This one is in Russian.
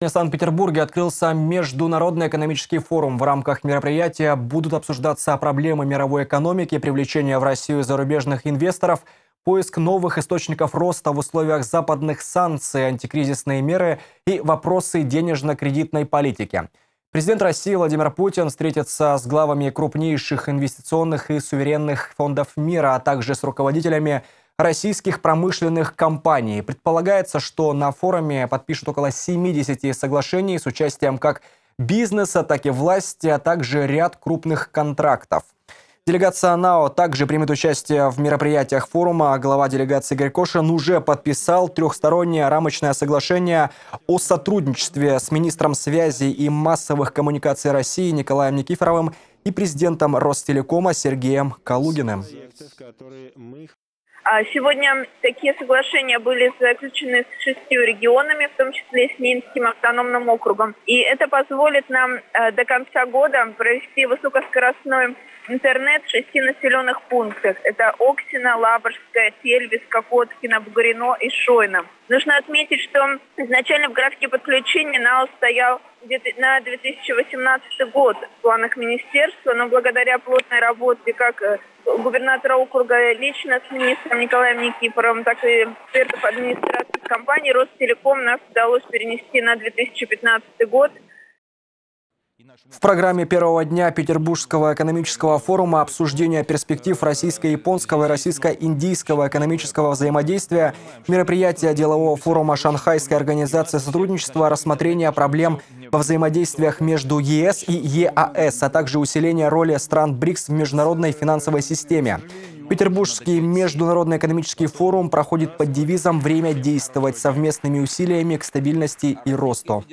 В Санкт-Петербурге открылся Международный экономический форум. В рамках мероприятия будут обсуждаться проблемы мировой экономики, привлечение в Россию зарубежных инвесторов, поиск новых источников роста в условиях западных санкций, антикризисные меры и вопросы денежно-кредитной политики. Президент России Владимир Путин встретится с главами крупнейших инвестиционных и суверенных фондов мира, а также с руководителями российских промышленных компаний. Предполагается, что на форуме подпишут около 70 соглашений с участием как бизнеса, так и власти, а также ряд крупных контрактов. Делегация НАО также примет участие в мероприятиях форума. Глава делегации Игорь Кошин уже подписал трехстороннее рамочное соглашение о сотрудничестве с министром связи и массовых коммуникаций России Николаем Никифоровым и президентом Ростелекома Сергеем Калугиным. А сегодня такие соглашения были заключены с шестью регионами, в том числе с Минским автономным округом. И это позволит нам э, до конца года провести высокоскоростной интернет в шести населенных пунктах. Это Оксина, Лаборская, Тельвис, Кокоткина, Бугарино и Шойна. Нужно отметить, что изначально в графике подключения НАО стоял на 2018 год в планах министерства, но благодаря плотной работе как э, губернатора округа лично с министром Николаем Никифоровым, так и экспертов администрации компании Ростелеком нас удалось перенести на 2015 год – в программе первого дня Петербургского экономического форума обсуждение перспектив российско-японского и российско-индийского экономического взаимодействия, мероприятия делового форума Шанхайской организации сотрудничества, рассмотрение проблем во взаимодействиях между ЕС и ЕАС, а также усиление роли стран БРИКС в международной финансовой системе. Петербургский международный экономический форум проходит под девизом «Время действовать совместными усилиями к стабильности и росту».